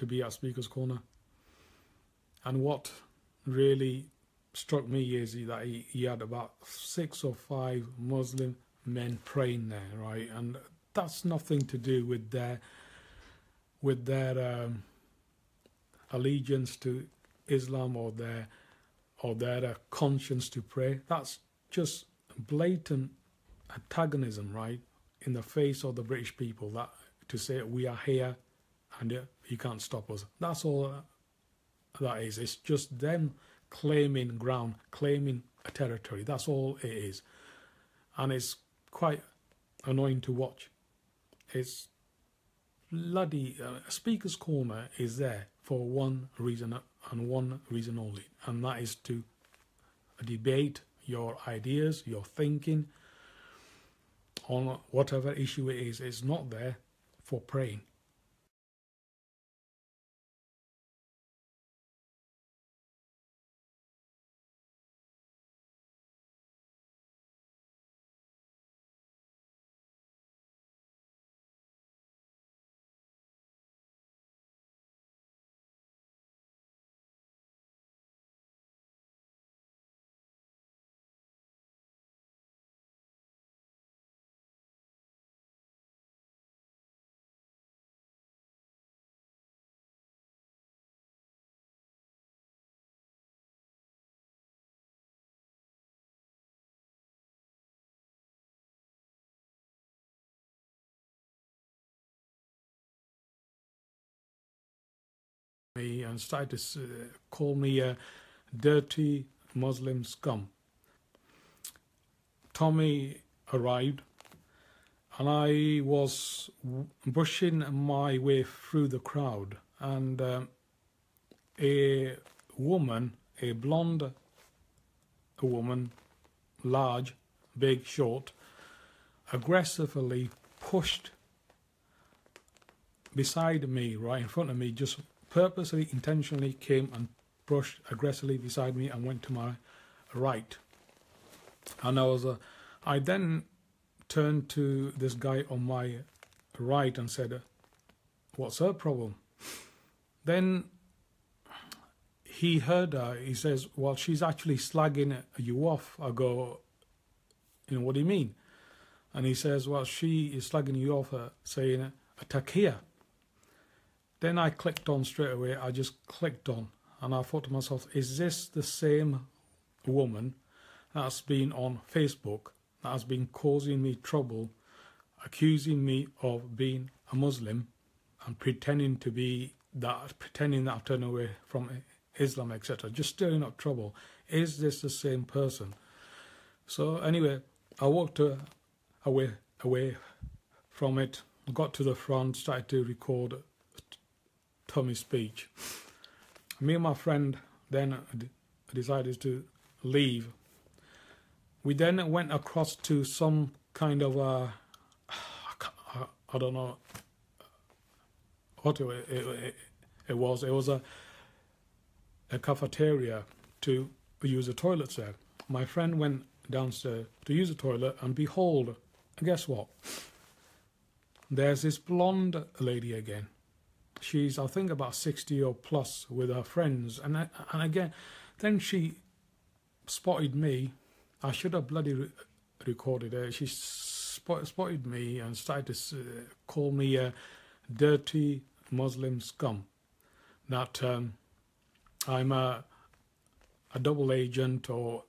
to be at Speaker's Corner. And what really struck me is that he, he had about six or five Muslim men praying there, right? And that's nothing to do with their with their um, allegiance to Islam or their or their uh, conscience to pray. That's just blatant antagonism, right, in the face of the British people. That to say we are here and you can't stop us. That's all that is. It's just them claiming ground, claiming a territory. That's all it is, and it's quite annoying to watch. It's bloody uh, Speaker's Corner is there for one reason and one reason only, and that is to debate your ideas, your thinking on whatever issue it is. It's not there for praying. And started to uh, call me a dirty Muslim scum. Tommy arrived and I was brushing my way through the crowd and um, a woman, a blonde a woman, large, big, short, aggressively pushed beside me, right in front of me, just purposely, intentionally came and brushed aggressively beside me and went to my right. And I was, uh, I then turned to this guy on my right and said, "What's her problem?" Then he heard her. He says, "Well, she's actually slagging you off." I go, "You know what do you mean?" And he says, "Well, she is slagging you off, uh, saying a taqiyya." Then I clicked on straight away. I just clicked on and I thought to myself, is this the same woman that's been on Facebook that has been causing me trouble, accusing me of being a Muslim and pretending to be that, pretending that I've turned away from Islam, etc., just stirring up trouble. Is this the same person? So anyway, I walked away away from it, got to the front, started to record Tommy's speech. Me and my friend then decided to leave. We then went across to some kind of a, I don't know what it, it, it was. It was a, a cafeteria to use the toilets there. My friend went downstairs to use the toilet, and behold, guess what? There's this blonde lady again she's I think about 60 or plus with her friends. And I, and again then she spotted me. I should have bloody re recorded her. She spot, spotted me and started to uh, call me a dirty Muslim scum. That um, I'm a a double agent or